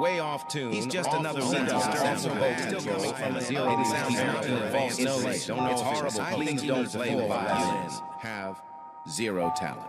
way off tune. He's just off another the lead center, singer. still coming from a zero. He He's sounds not in not advanced in It's horrible. Please don't play the full Have zero talent.